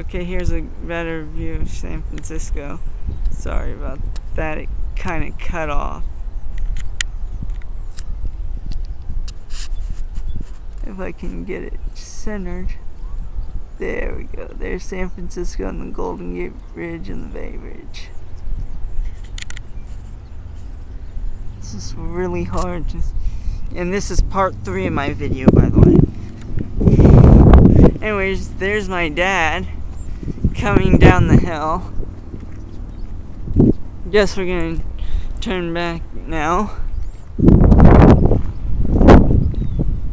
Okay, here's a better view of San Francisco. Sorry about that, it kind of cut off. If I can get it centered. There we go. There's San Francisco and the Golden Gate Bridge and the Bay Bridge. This is really hard to... And this is part three of my video, by the way. Anyways, there's my dad coming down the hill. Guess we're gonna turn back now.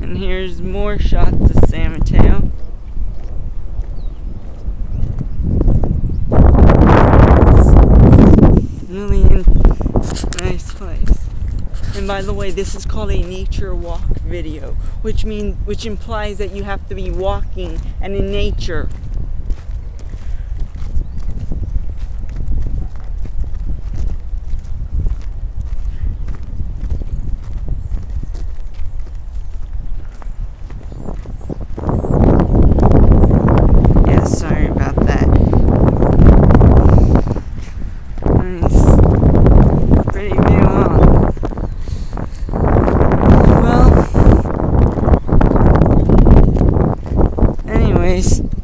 And here's more shots of San Mateo. Really nice place. And by the way, this is called a nature walk video, which means which implies that you have to be walking and in nature anyways.